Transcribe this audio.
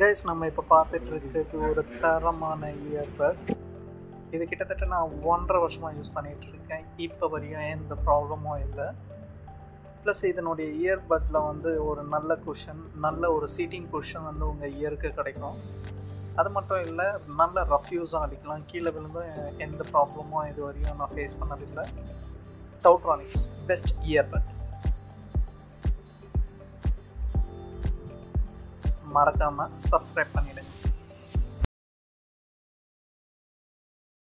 Guys நம்ம இப்போ பார்த்துட்டு இருக்கிறது ஒரு தரமான இயர்பட் இது கிட்டத்தட்ட நான் ஒன்றரை வருஷமாக யூஸ் பண்ணிகிட்டு இருக்கேன் இப்போ வரையும் எந்த ப்ராப்ளமும் இல்லை. ப்ளஸ் இதனுடைய இயர்பட்டில் வந்து ஒரு நல்ல குஷன் நல்ல ஒரு சீட்டிங் குஷன் வந்து உங்கள் இயருக்கு கிடைக்கும். அது மட்டும் இல்லை நல்ல ரஃப்யூஸும் அடிக்கலாம். கீழே விழுந்தும் எந்த ப்ராப்ளமும் இது வரையும் நான் ஃபேஸ் பண்ணதில்லை. டவுட்ரானிக்ஸ் பெஸ்ட் இயர்பட் மறக்காமல் சப்ஸ்கிரைப் பண்ணிவிடுங்க